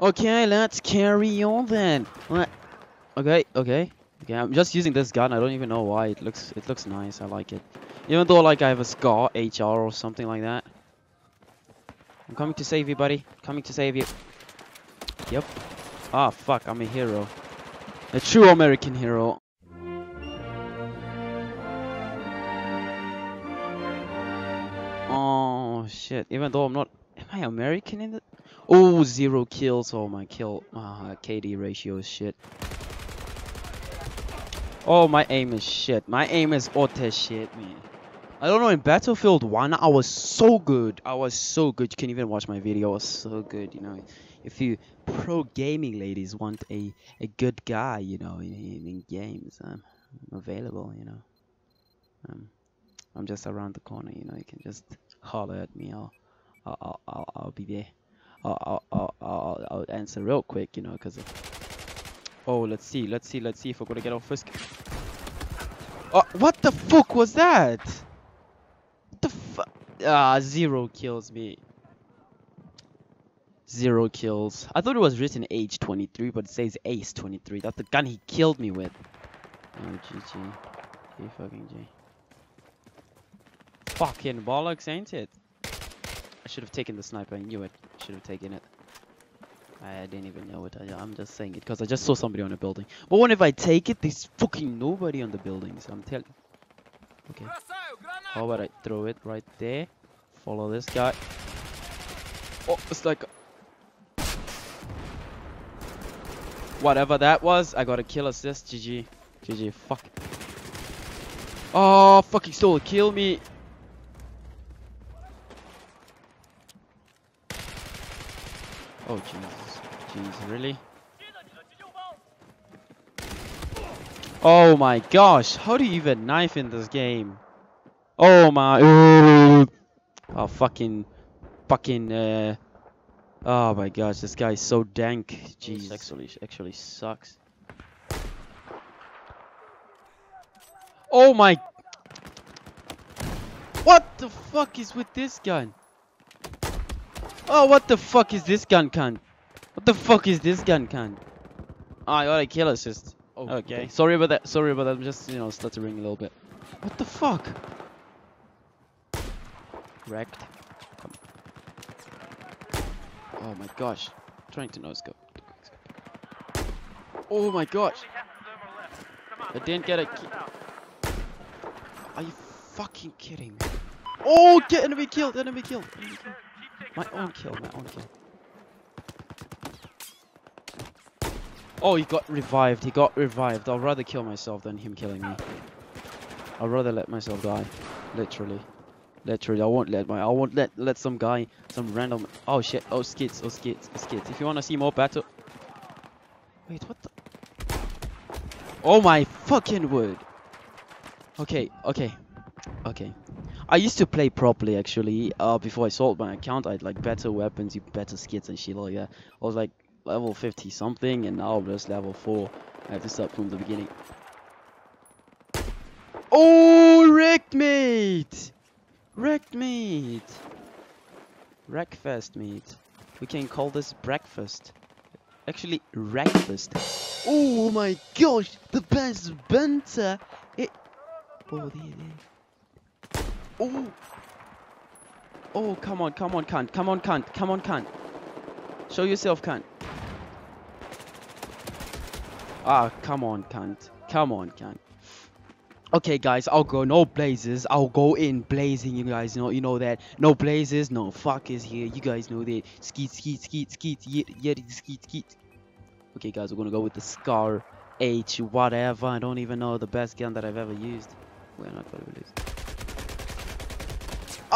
Okay, let's carry on then. Okay, okay. Okay, I'm just using this gun. I don't even know why. It looks it looks nice. I like it. Even though like I have a scar HR or something like that. I'm coming to save you, buddy. Coming to save you. Yep. Ah, fuck. I'm a hero. A true American hero. Oh shit. Even though I'm not am I American in the Oh, zero kills. Oh my kill uh, KD ratio is shit. Oh, my aim is shit. My aim is utter shit, man. I don't know, in Battlefield 1, I was so good. I was so good. You can even watch my video. I was so good, you know. If you pro gaming ladies want a, a good guy, you know, in, in games, I'm available, you know. Um, I'm just around the corner, you know. You can just holler at me. I'll, I'll, I'll, I'll be there. I'll, I'll, I'll, I'll answer real quick, you know, because Oh, let's see, let's see, let's see if we're gonna get our first. Oh, what the fuck was that? What the fuck? Ah, zero kills me. Zero kills. I thought it was written age 23, but it says ace 23. That's the gun he killed me with. Oh, GG. G fucking G. Fucking bollocks, ain't it? I should have taken the sniper. I knew it. Should have taken it. I didn't even know it. I, am just saying it because I just saw somebody on a building. But what if I take it? There's fucking nobody on the buildings. I'm telling. Okay. How about I throw it right there? Follow this guy. Oh, it's like. Whatever that was, I got a kill assist. GG. GG. Fuck. Oh, fucking stole. Kill me. Jesus. Jeez, really? Oh my gosh, how do you even knife in this game? Oh my... Oh, fucking... Fucking... Uh, oh my gosh, this guy is so dank. Jeez, actually, actually sucks. Oh my... What the fuck is with this gun? Oh, what the fuck is this gun, cunt? What the fuck is this gun, cunt? Oh, I got a kill assist. Oh, okay. okay. Sorry about that. Sorry about that. I'm just, you know, stuttering a little bit. What the fuck? Wrecked. Come. Oh my gosh. I'm trying to no scope. Oh my gosh. I didn't get a kill. Are you fucking kidding me? Oh, get enemy killed. Enemy killed. Enemy killed. My own kill, my own kill. Oh, he got revived. He got revived. I'd rather kill myself than him killing me. I'd rather let myself die. Literally. Literally, I won't let my I won't let let some guy, some random oh shit, oh skits, oh skits, oh skits. If you wanna see more battle Wait, what the Oh my fucking word. Okay, okay. Okay. I used to play properly actually. Uh, before I sold my account, I had like better weapons, better skits and shit like that. I was like level 50 something, and now I'm just level 4. I have to start from the beginning. Oh, wrecked mate! Wrecked mate! Wreckfest mate. We can call this breakfast. Actually, breakfast. Oh my gosh, the best banter! It. Oh. Oh! Oh, come on, come on, cunt. Come on, cunt. Come on, cunt. Show yourself, cunt. Ah, come on, cunt. Come on, cunt. Okay, guys, I'll go. No blazes. I'll go in blazing. You guys know, you know that. No blazes. No fuck is here. You guys know that. Skeet, skeet, skeet, skeet, yeti, yeti, skeet, skeet. Okay, guys, we're gonna go with the Scar H, whatever. I don't even know the best gun that I've ever used. We're not gonna lose.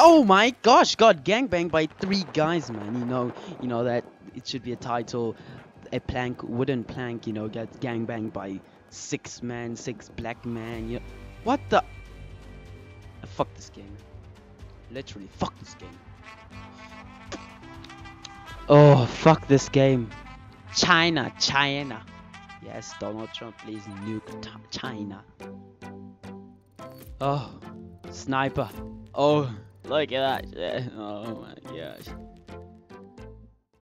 Oh my gosh, got gangbanged by three guys, man. You know, you know that it should be a title, a plank, wooden plank. You know, get gangbanged by six men, six black men. You know, what the? Fuck this game. Literally, fuck this game. Oh, fuck this game. China, China. Yes, Donald Trump, please nuke China. Oh, sniper. Oh. Look at that. Oh my gosh.